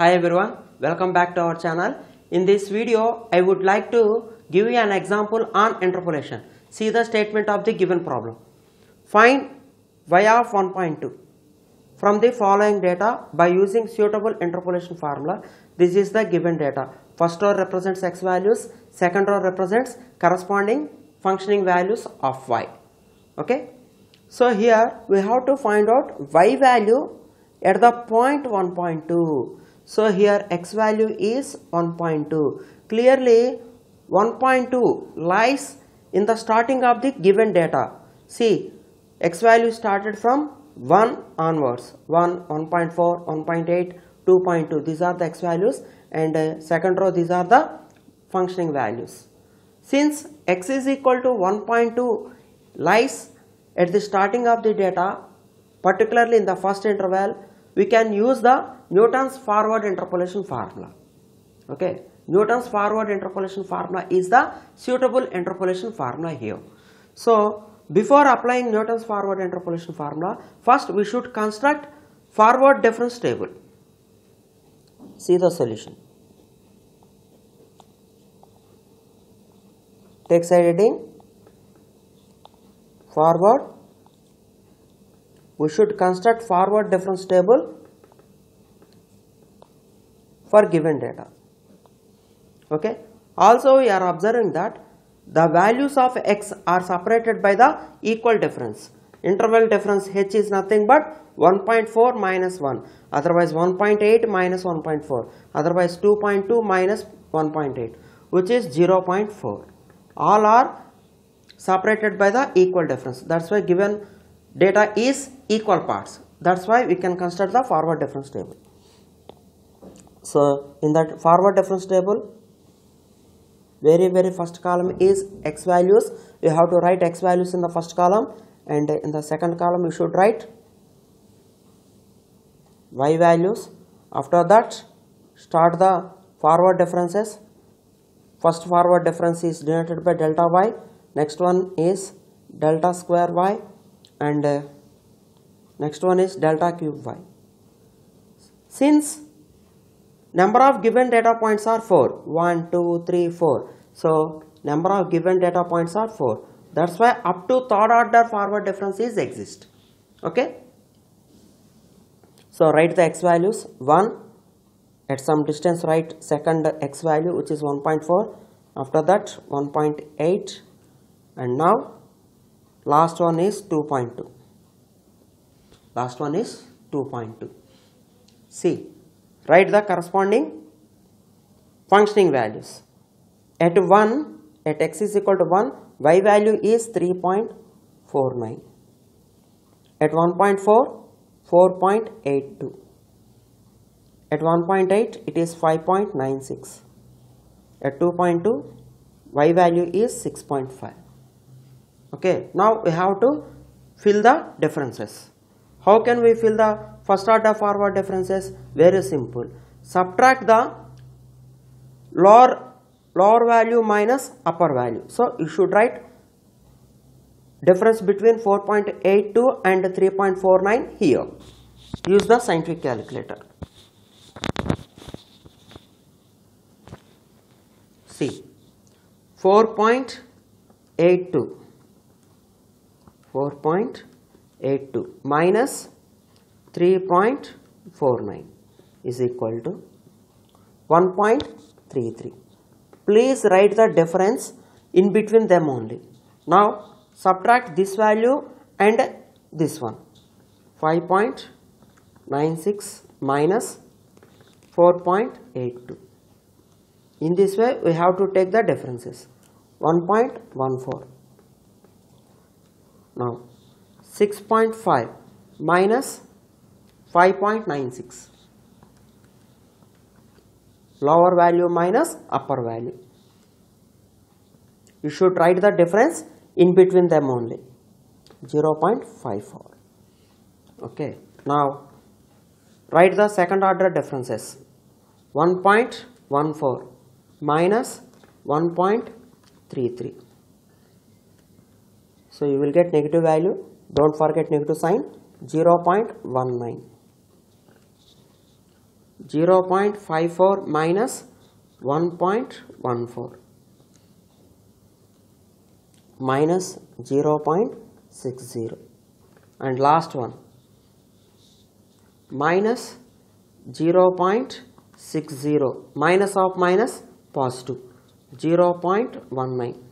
Hi everyone, welcome back to our channel. In this video, I would like to give you an example on interpolation. See the statement of the given problem. Find y of 1.2 from the following data by using suitable interpolation formula. This is the given data. First row represents x values, second row represents corresponding functioning values of y. Okay. So here we have to find out y value at the point 1.2. So here x value is 1.2. Clearly 1.2 lies in the starting of the given data. See x value started from 1 onwards 1, 1.4, 1.8, 2.2 these are the x values and uh, second row these are the functioning values. Since x is equal to 1.2 lies at the starting of the data particularly in the first interval we can use the Newton's forward interpolation formula. Okay? Newton's forward interpolation formula is the suitable interpolation formula here. So before applying Newton's forward interpolation formula first we should construct forward difference table. See the solution. Take side heading. Forward we should construct forward difference table for given data. Okay? Also we are observing that the values of x are separated by the equal difference. Interval difference h is nothing but 1.4 minus 1 otherwise 1.8 minus 1.4 otherwise 2.2 minus 1.8 which is 0.4 all are separated by the equal difference. That's why given data is equal parts. That's why we can construct the forward difference table. So in that forward difference table very very first column is x values. You have to write x values in the first column and in the second column you should write y values. After that start the forward differences. First forward difference is denoted by delta y. Next one is delta square y and uh, next one is delta cube y. Since number of given data points are 4 1 2 3 4 so number of given data points are 4 that's why up to third order forward differences exist. Okay? So write the x values. 1 at some distance write second x value which is 1.4 after that 1.8 and now last one is 2.2 last one is 2.2 see write the corresponding functioning values. At 1 at x is equal to 1 y value is 3.49 at 1.4 4.82 at 1.8 it is 5.96 at 2.2 y value is 6.5 okay now we have to fill the differences. How can we fill the first order forward differences? Very simple. Subtract the lower lower value minus upper value. So you should write difference between 4.82 and 3.49 here. Use the scientific calculator. See 4.82 4.82 minus 3.49 is equal to 1.33 please write the difference in between them only. Now subtract this value and this one. 5.96 minus 4.82 in this way we have to take the differences. 1.14 now 6.5 minus 5.96 lower value minus upper value. You should write the difference in between them only. 0.54 okay. Now write the second order differences. 1.14 minus 1.33 so you will get negative value. Don't forget negative sign. 0.19 0.54 minus 1.14 minus 0.60 and last one. Minus 0.60 minus of minus positive. 0.19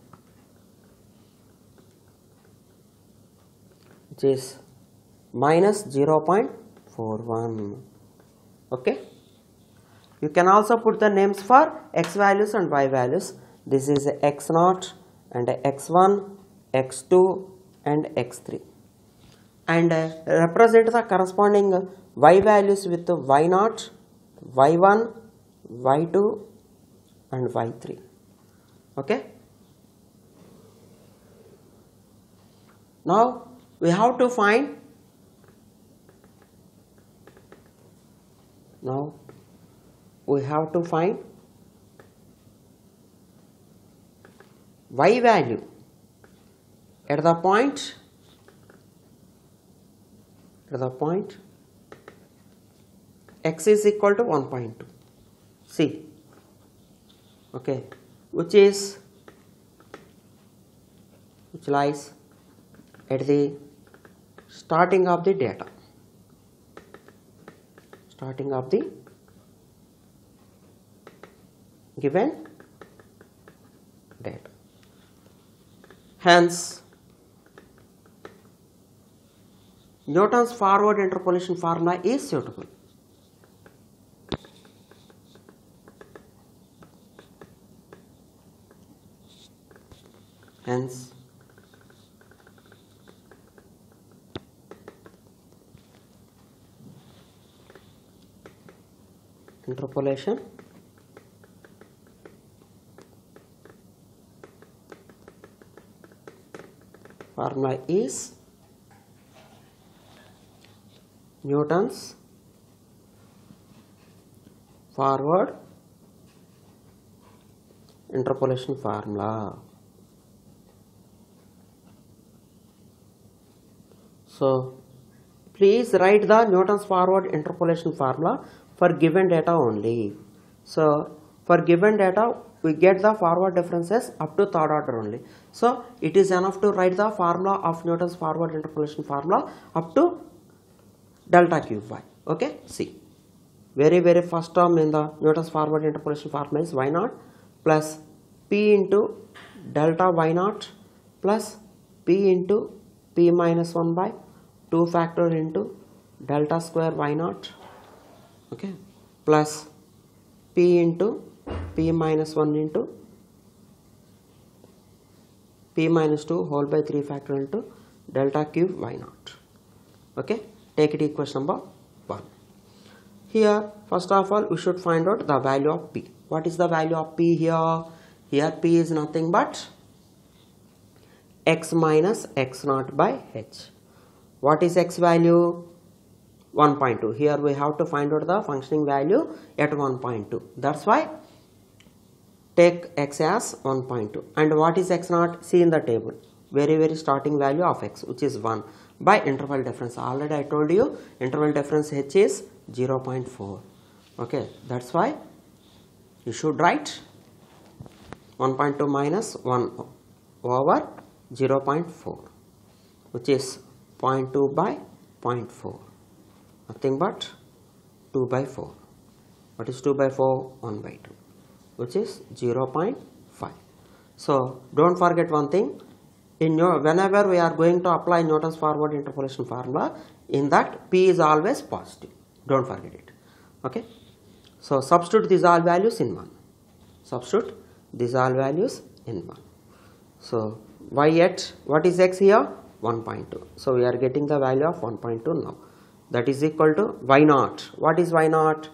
which is minus 0.41 okay? You can also put the names for x values and y values. This is x naught and x1 x2 and x3 and uh, represent the corresponding y values with y naught y1 y2 and y3 okay? Now we have to find now we have to find y value at the point at the point x is equal to 1.2 see okay which is which lies at the starting of the data. Starting of the given data. Hence Newton's forward interpolation formula is suitable. Hence interpolation formula is Newton's forward interpolation formula. So, please write the Newton's forward interpolation formula for given data only. So, for given data we get the forward differences up to third order only. So, it is enough to write the formula of Newton's forward interpolation formula up to delta cube y. Okay, see. Very very first term in the Newton's forward interpolation formula is y naught plus p into delta y naught plus p into p minus 1 by 2 factor into delta square y naught okay? Plus p into p minus 1 into p minus 2 whole by 3 factor into delta cube y naught. Okay? Take it equation number 1 here first of all we should find out the value of p. What is the value of p here? Here p is nothing but x minus x naught by h. What is x value 1.2 here we have to find out the functioning value at 1.2 that's why take x as 1.2 and what is x naught? See in the table. Very very starting value of x which is 1 by interval difference. Already I told you interval difference h is 0.4 okay that's why you should write 1.2 minus 1 over 0.4 which is 0.2 by 0.4 nothing but 2 by 4 what is 2 by 4 1 by 2 which is 0.5 so don't forget one thing. In your whenever we are going to apply Newton's forward interpolation formula in that p is always positive. Don't forget it. Okay? So substitute these all values in 1 substitute these all values in 1 so y at what is x here? 1.2 so we are getting the value of 1.2 now that is equal to y naught. What is y naught?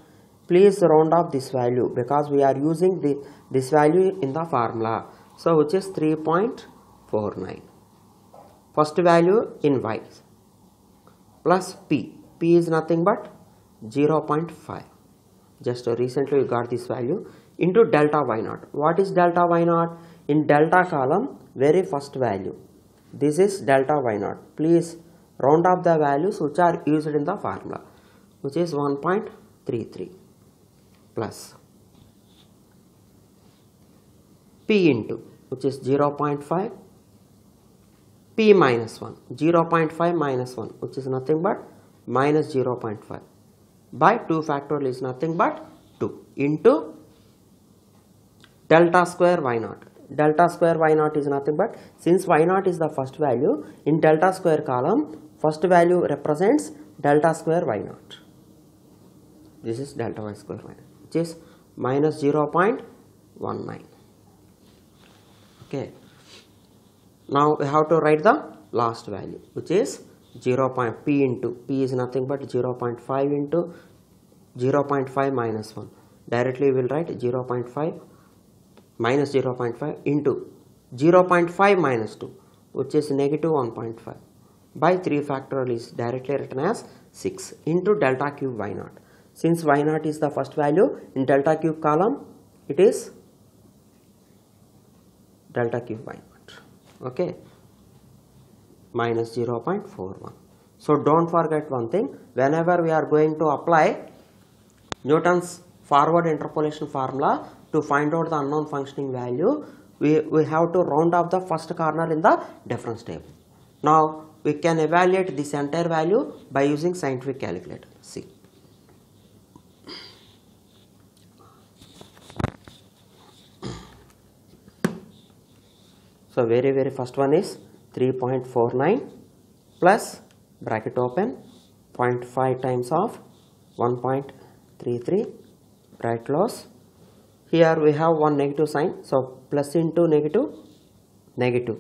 Please round off this value because we are using the this value in the formula. So which is 3.49 first value in y plus p. P is nothing but 0.5 just recently we got this value into delta y naught. What is delta y naught? In delta column very first value. This is delta y naught. Please round off the values which are used in the formula which is 1.33 plus p into which is 0.5 p minus 1 0.5 minus 1 which is nothing but minus 0.5 by 2 factorial is nothing but 2 into delta square y naught. Delta square y naught is nothing but since y naught is the first value in delta square column first value represents delta square y naught this is delta y square y naught which is minus 0.19 okay. Now we have to write the last value which is 0. Point p into p is nothing but 0.5 into 0.5 minus 1 directly we will write 0.5 minus 0.5 into 0.5 minus 2 which is negative 1.5 by 3 factorial is directly written as 6 into delta cube y naught. Since y naught is the first value in delta cube column it is delta cube y naught. Okay? Minus 0.41 so don't forget one thing. Whenever we are going to apply Newton's forward interpolation formula to find out the unknown functioning value we, we have to round off the first corner in the difference table. Now we can evaluate this entire value by using scientific calculator see So very very first one is 3.49 plus bracket open 0.5 times of 1.33 bracket close. Here we have one negative sign. So plus into negative negative.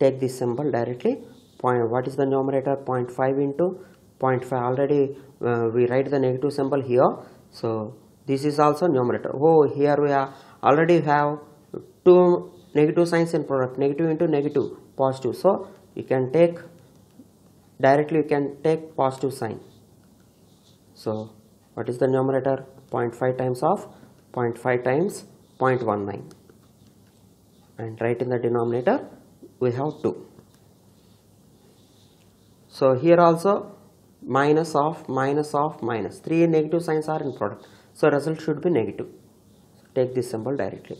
Take this symbol directly. Point, what is the numerator? 0.5 into 0.5. Already uh, we write the negative symbol here. So this is also numerator. Oh here we are already have two negative signs in product negative into negative positive so you can take directly you can take positive sign so what is the numerator 0.5 times of 0.5 times 0.19 and right in the denominator we have 2 so here also minus of minus of minus. Three negative signs are in product. So result should be negative. Take this symbol directly.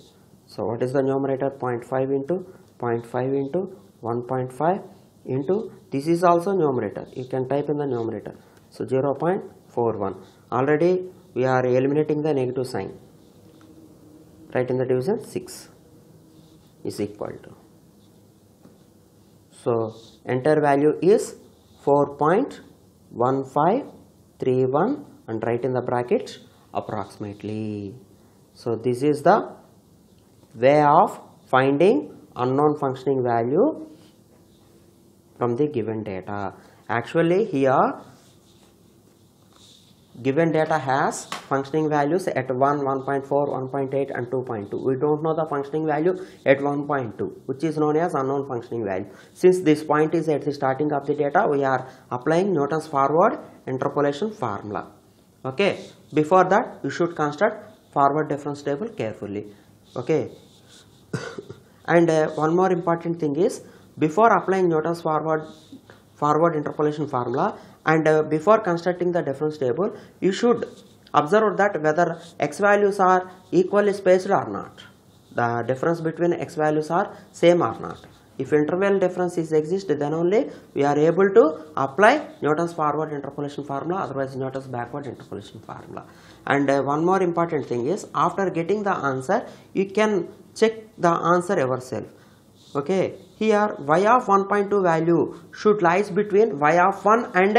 So what is the numerator? 0.5 into 0.5 into 1.5 into. This is also numerator. You can type in the numerator. So 0.41 already we are eliminating the negative sign. Right in the division 6 is equal to. So enter value is 4.1531 and write in the bracket approximately so this is the way of finding unknown functioning value from the given data. Actually here given data has functioning values at 1, 1.4, 1.8 and 2.2. We don't know the functioning value at 1.2 which is known as unknown functioning value. Since this point is at the starting of the data we are applying Newton's forward interpolation formula. Okay. Before that you should construct forward difference table carefully. Okay. and uh, one more important thing is before applying Newton's forward forward interpolation formula. And uh, before constructing the difference table you should observe that whether x values are equally spaced or not. The difference between x values are same or not. If interval differences exist then only we are able to apply Newton's forward interpolation formula otherwise Newton's backward interpolation formula. And uh, one more important thing is after getting the answer you can check the answer yourself okay here y of 1.2 value should lies between y of 1 and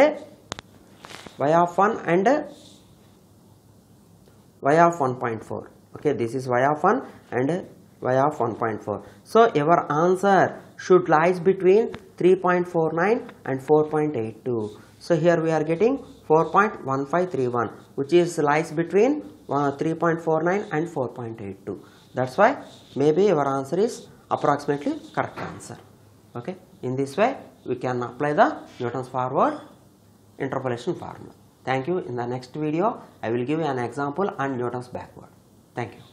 y of 1 and y of 1.4 okay this is y of 1 and y of 1.4 so your answer should lies between 3.49 and 4.82 so here we are getting 4.1531 which is lies between uh, 3.49 and 4.82 that's why maybe your answer is approximately correct answer. Okay? In this way we can apply the newton's forward interpolation formula. Thank you. In the next video i will give you an example on newton's backward. Thank you